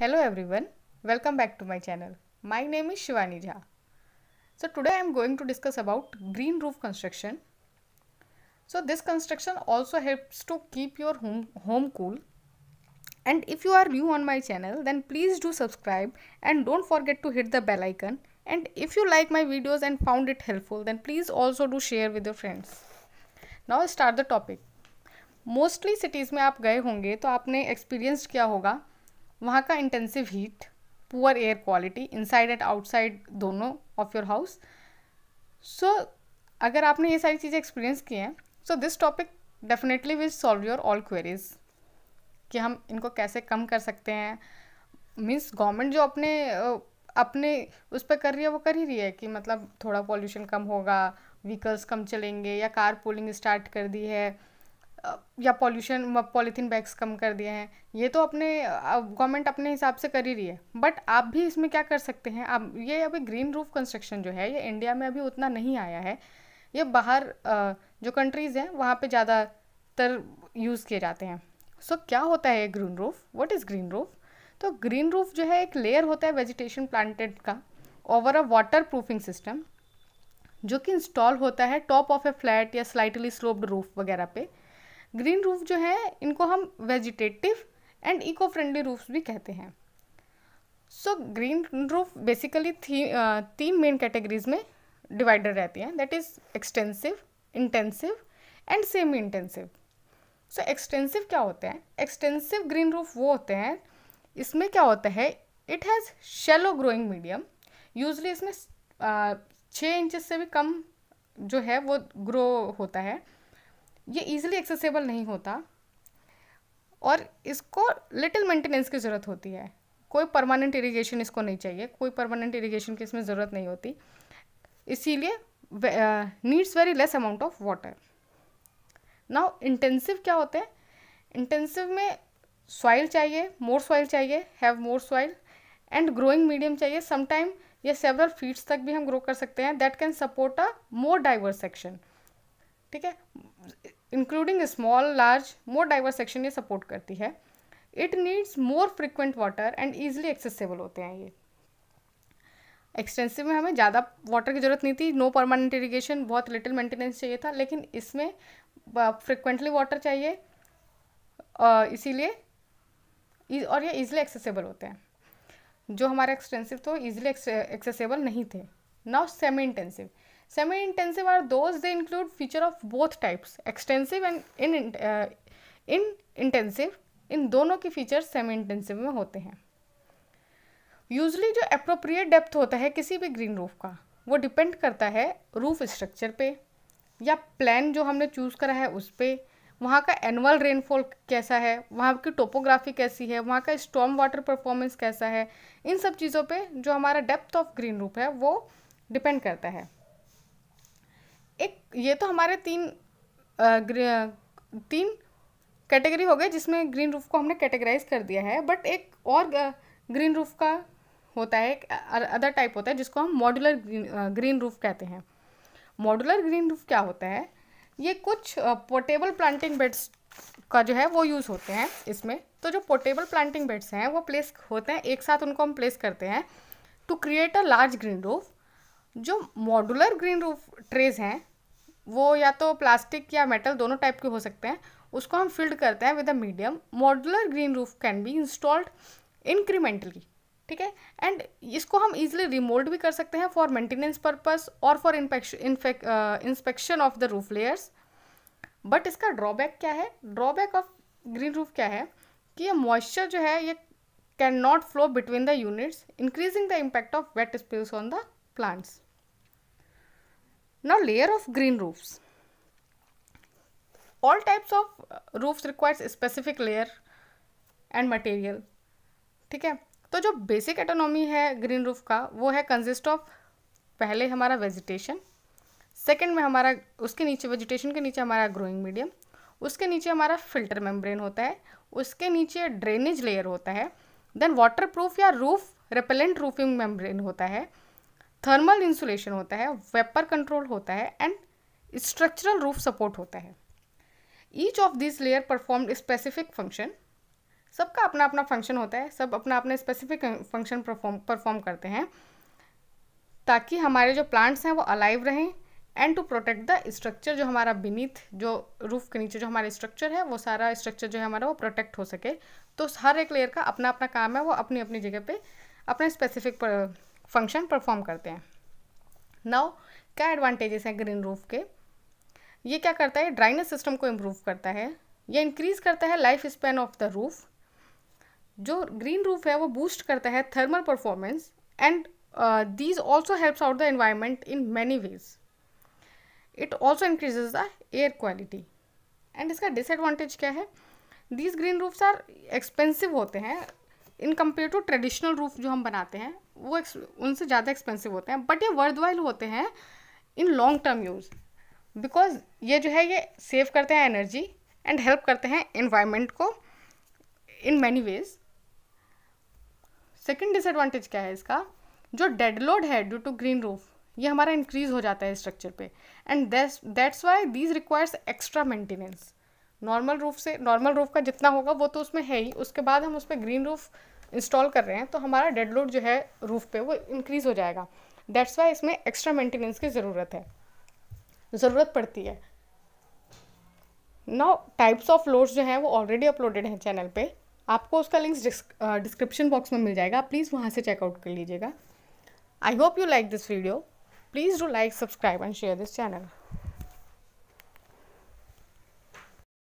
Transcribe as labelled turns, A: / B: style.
A: Hello everyone, welcome back to my channel. My name is Shivani Jha. So today I am going to discuss about green roof construction. So this construction also helps to keep your home, home cool. And if you are new on my channel then please do subscribe and don't forget to hit the bell icon. And if you like my videos and found it helpful then please also do share with your friends. Now start the topic. Mostly cities में आप गए होंगे तो आपने experience किया होगा वहाँ का intensive heat poor air quality inside and outside दोनों ऑफ़ योर हाउस सो अगर आपने ये सारी चीज़ें एक्सपीरियंस की हैं so this topic definitely will solve your all queries कि हम इनको कैसे कम कर सकते हैं? मीन्स गवर्नमेंट जो अपने अपने उस पर कर रही है, वो कर ही रही है कि मतलब थोड़ा पॉल्यूशन कम होगा व्हीकल्स कम चलेंगे या कार पोलिंग स्टार्ट कर दी है। या पॉल्यूशन पॉलीथीन बैग्स कम कर दिए हैं। ये तो अपने गवर्नमेंट अपने हिसाब से कर ही रही है। बट आप भी इसमें क्या कर सकते हैं? आप ये अभी ग्रीन रूफ कंस्ट्रक्शन जो है ये इंडिया में अभी उतना नहीं आया है। ये बाहर जो कंट्रीज़ हैं वहाँ पे ज़्यादातर यूज़ किए जाते हैं। सो so, क्या होता है green roof what is green roof तो ग्रीन रूफ जो है एक लेयर होता है वेजिटेशन प्लांटेड का over a water proofing system जो कि इंस्टॉल होता है टॉप ऑफ़ ए फ्लैट या स्लाइटली स्लोप्ड रूफ वगैरह पे। ग्रीन रूफ जो है, इनको हम vegetative and eco friendly roofs भी कहते हैं। सो ग्रीन रूफ बेसिकली तीन मेन कैटेगरीज में डिवाइडेड रहती हैं that is extensive intensive and semi intensive so extensive क्या होते हैं? एक्सटेंसिव ग्रीन रूफ वो होते हैं, इसमें क्या होता है? It has shallow growing medium usually इसमें छः इंचज से भी कम जो है, वो ग्रो होता है। ये इजीली एक्सेसिबल नहीं होता। और इसको लिटिल मेंटेनेंस की ज़रूरत होती है। कोई परमानेंट इरिगेशन इसको नहीं चाहिए। कोई परमानेंट इरिगेशन की इसमें ज़रूरत नहीं होती। इसीलिए needs very less amount of water now intensive क्या होते हैं? इंटेंसिव में सॉइल चाहिए मोर सॉइल चाहिए have more soil and growing medium चाहिए। समटाइम या सेवरल फीट्स तक भी हम ग्रो कर सकते हैं। That can support a more diverse section ठीक है? Including small large more diverse section ये सपोर्ट करती है। It needs more frequent water and easily accessible होते हैं ये। एक्सटेंसिव में हमें ज़्यादा वाटर की ज़रूरत नहीं थी नो परमानेंट इरीगेशन बहुत लिटिल मेंटेनेंस चाहिए था, लेकिन इसमें फ्रिक्वेंटली वाटर चाहिए इसीलिए और ये ईजिली एक्सेसिबल होते हैं। जो हमारे एक्सटेंसिव तो ईजिली एक्सेसिबल नहीं थे। Now semi intensive intensive are those they include feature of both types extensive and in uh, in intensive. इन दोनों के फीचर्स सेमी इंटेंसिव में होते हैं। यूजली जो अप्रोप्रिएट डेप्थ होता है किसी भी ग्रीन रूफ का वो डिपेंड करता है रूफ स्ट्रक्चर पे या प्लान जो हमने चूज़ करा है उस पर वहाँ का एनुअल रेनफॉल कैसा है वहाँ की टोपोग्राफी कैसी है वहाँ का स्टॉम वाटर परफॉर्मेंस कैसा है इन सब चीज़ों पे जो हमारा डेप्थ ऑफ़ ग्रीन रूफ है वो डिपेंड करता है। ये तो हमारे तीन तीन कैटेगरी हो गए जिसमें ग्रीन रूफ को हमने कैटेगराइज कर दिया है। बट एक और ग्रीन रूफ का होता है, एक अदर टाइप होता है जिसको हम मॉडुलर ग्रीन रूफ कहते हैं। मॉडुलर ग्रीन रूफ क्या होता है? ये कुछ पोर्टेबल प्लांटिंग बेड्स का जो है वो यूज़ होते हैं इसमें। तो जो पोर्टेबल प्लांटिंग बेड्स हैं, वो प्लेस होते हैं, एक साथ उनको हम प्लेस करते हैं to create a large green roof. जो मॉडुलर ग्रीन रूफ ट्रेज हैं वो या तो प्लास्टिक या मेटल दोनों टाइप के हो सकते हैं। उसको हम फिल्ड करते हैं with a medium modular green roof can be installed incrementally ठीक है? एंड इसको हम इजिली रिमोल्ड भी कर सकते हैं फॉर मेंटेनेंस पर्पस और for inspection of the roof layers but इसका ड्रॉबैक क्या है? ड्रॉबैक ऑफ़ ग्रीन रूफ क्या है? कि ये मॉइस्चर जो है, ये can not flow between the units increasing the impact of wet spills on the plants Now, layer of green roofs. All types of roofs requires specific layer and material. ठीक है तो जो बेसिक एटोनॉमी है green roof का, वो है consist of पहले हमारा वेजिटेशन सेकंड में हमारा, उसके नीचे वेजिटेशन के नीचे हमारा ग्रोइंग मीडियम उसके नीचे हमारा फ़िल्टर मेम्ब्रेन होता है, उसके नीचे ड्रेनेज लेयर होता है देन वाटर प्रूफ या रूफ रेपेलेंट रूफिंग मेम्ब्रेन होता है थर्मल इंसुलेशन होता है वेपर कंट्रोल होता है एंड स्ट्रक्चरल रूफ सपोर्ट होता है। Each of this layer perform specific function सबका अपना अपना फ़ंक्शन होता है, सब अपना अपना स्पेसिफिक फ़ंक्शन परफॉर्म करते हैं, ताकि हमारे जो प्लांट्स हैं वो अलाइव रहें and to protect the structure जो हमारा बीनीथ जो रूफ के नीचे जो हमारा स्ट्रक्चर है, वो सारा स्ट्रक्चर जो है हमारा वो प्रोटेक्ट हो सके। तो हर एक लेयर का अपना अपना काम है, वो अपनी अपनी जगह पे अपने स्पेसिफिक फ़ंक्शन परफॉर्म करते हैं। नाउ क्या एडवांटेजेस हैं ग्रीन रूफ के? ये क्या करता है? ड्राइनेज सिस्टम को इम्प्रूव करता है। यह इंक्रीज करता है life span of the roof जो ग्रीन रूफ है, वो बूस्ट करता है thermal performance and these also helps out the environment in many ways it also increases the air quality and इसका डिसएडवांटेज क्या है? These green roofs are expensive होते हैं। In compare to traditional roof जो हम बनाते हैं, वो उनसे ज़्यादा एक्सपेंसिव होते हैं बट ये वर्दवाइल होते हैं in long term use because ये जो है, ये सेव करते हैं एनर्जी एंड हेल्प करते हैं इन्वायरमेंट को in many ways second disadvantage क्या है इसका? जो डेड लोड है ड्यू टू ग्रीन रूफ ये हमारा इंक्रीज हो जाता है स्ट्रक्चर पे. And that's why these requires extra maintenance normal roof से, नॉर्मल रूफ का जितना होगा वो तो उसमें है ही। उसके बाद हम उस पर ग्रीन रूफ इंस्टॉल कर रहे हैं तो हमारा डेड लोड जो है रूफ पे वो इंक्रीज हो जाएगा। दैट्स वाई इसमें एक्स्ट्रा मेंटेनेंस की ज़रूरत है। ज़रूरत पड़ती है। नाउ टाइप्स ऑफ़ लोड्स जो हैं वो ऑलरेडी अपलोडेड हैं चैनल पे। आपको उसका लिंक्स डिस्क्रिप्शन बॉक्स में मिल जाएगा। प्लीज़ वहाँ से चेकआउट कर लीजिएगा। I hope you like this video please do like subscribe and share this channel